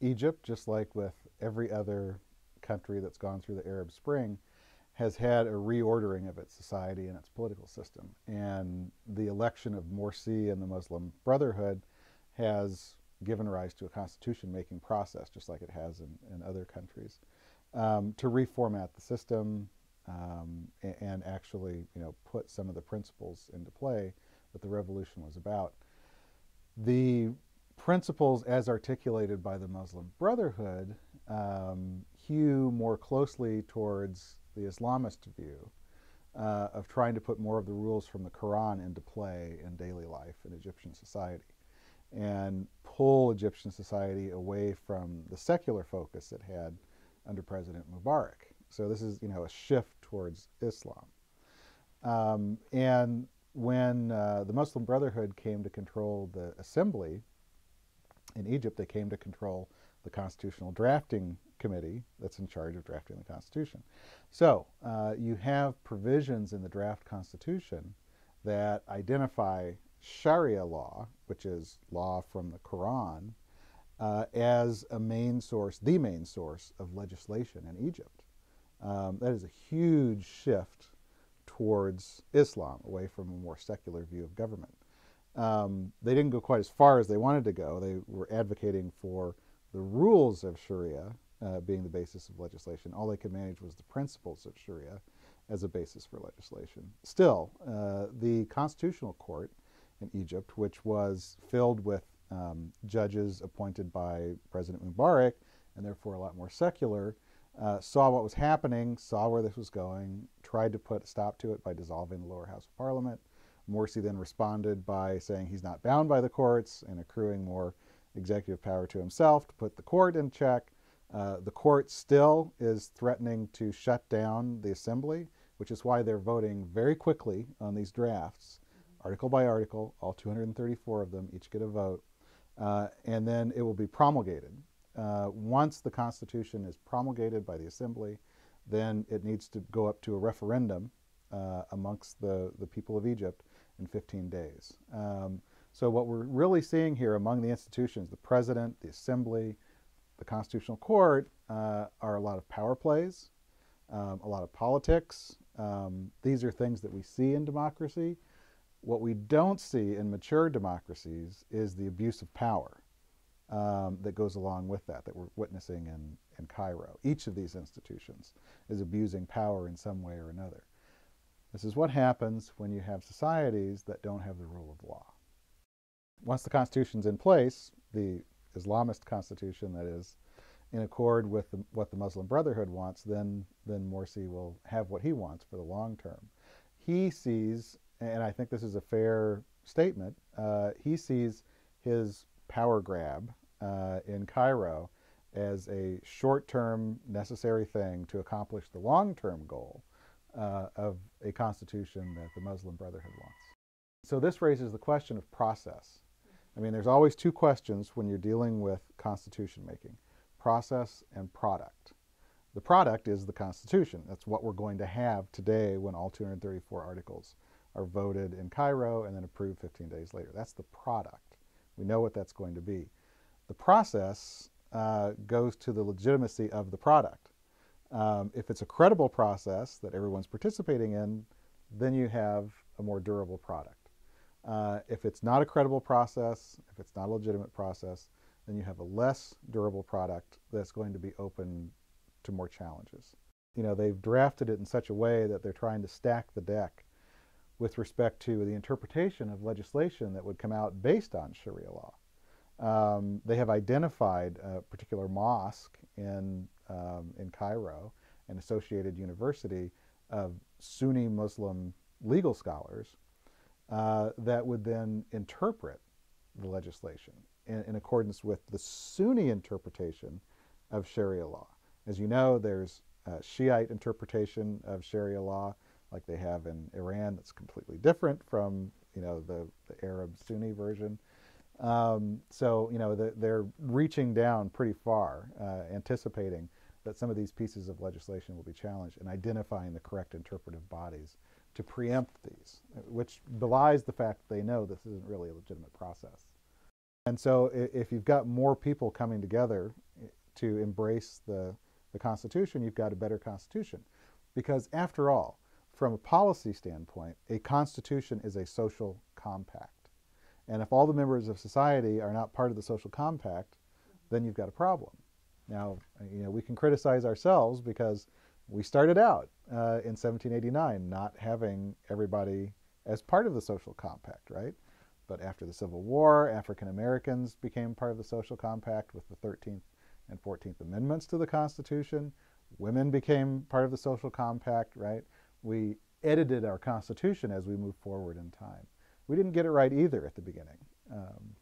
Egypt, just like with every other country that's gone through the Arab Spring, has had a reordering of its society and its political system. And the election of Morsi and the Muslim Brotherhood has given rise to a constitution making process, just like it has in, in other countries, um, to reformat the system um, and, and, actually you know, put some of the principles into play that the revolution was about. The principles as articulated by the Muslim Brotherhood um, hew more closely towards the Islamist view uh, of trying to put more of the rules from the Quran into play in daily life in Egyptian society and pull Egyptian society away from the secular focus it had under President Mubarak. So this is, you know, a shift towards Islam. Um, and when uh, the Muslim Brotherhood came to control the assembly in Egypt, they came to control the constitutional drafting committee that's in charge of drafting the Constitution. So uh, you have provisions in the draft Constitution that identify Sharia law, which is law from the Quran, uh, as a main source, the main source of legislation in Egypt. Um, that is a huge shift towards Islam, away from a more secular view of government. Um, they didn't go quite as far as they wanted to go. They were advocating for the rules of Sharia uh, being the basis of legislation. All they could manage was the principles of Sharia as a basis for legislation. Still, uh, the Constitutional Court in Egypt, which was filled with um, judges appointed by President Mubarak and therefore a lot more secular, uh, saw what was happening, saw where this was going, tried to put a stop to it by dissolving the lower house of parliament. Morsi then responded by saying he's not bound by the courts and accruing more executive power to himself to put the court in check. Uh, the court still is threatening to shut down the assembly, which is why they're voting very quickly on these drafts, article by article, all 234 of them, each get a vote, uh, and then it will be promulgated. Uh, once the Constitution is promulgated by the Assembly, then it needs to go up to a referendum uh, amongst the, the people of Egypt in 15 days. Um, so what we're really seeing here among the institutions, the President, the Assembly, the Constitutional Court, uh, are a lot of power plays, um, a lot of politics. Um, these are things that we see in democracy. What we don't see in mature democracies is the abuse of power um, that goes along with that, that we're witnessing in, in Cairo. Each of these institutions is abusing power in some way or another. This is what happens when you have societies that don't have the rule of law. Once the Constitution's in place, the Islamist constitution that is in accord with the, what the Muslim Brotherhood wants, then, then Morsi will have what he wants for the long term. He sees, and I think this is a fair statement, uh, he sees his power grab uh, in Cairo as a short-term necessary thing to accomplish the long-term goal uh, of a constitution that the Muslim Brotherhood wants. So this raises the question of process. I mean, there's always two questions when you're dealing with constitution making, process and product. The product is the Constitution. That's what we're going to have today when all 234 articles are voted in Cairo and then approved 15 days later. That's the product. We know what that's going to be. The process uh, goes to the legitimacy of the product. Um, if it's a credible process that everyone's participating in, then you have a more durable product. Uh, if it's not a credible process, if it's not a legitimate process, then you have a less durable product that's going to be open to more challenges. You know, they've drafted it in such a way that they're trying to stack the deck with respect to the interpretation of legislation that would come out based on Sharia law. Um, they have identified a particular mosque in, um, in Cairo, an associated university of Sunni Muslim legal scholars uh, that would then interpret the legislation in, in, accordance with the Sunni interpretation of Sharia law. As you know, there's a Shiite interpretation of Sharia law, like they have in Iran, that's completely different from you know the, the Arab Sunni version. Um, so, you know, the, they're reaching down pretty far, uh, anticipating that some of these pieces of legislation will be challenged and identifying the correct interpretive bodies to preempt these, which belies the fact that they know this isn't really a legitimate process. And so if you've got more people coming together eh, to embrace the, the Constitution, you've got a better Constitution. Because after all, from a policy standpoint, a Constitution is a social compact. And if all the members of society are not part of the social compact, then you've got a problem. Now, you know, we can criticize ourselves because we started out uh, in 1789 not having everybody as part of the social compact, right? But after the Civil War, African Americans became part of the social compact with the 13th and 14th Amendments to the Constitution. Women became part of the social compact, right? We edited our Constitution as we moved forward in time. We didn't get it right either at the beginning. Um,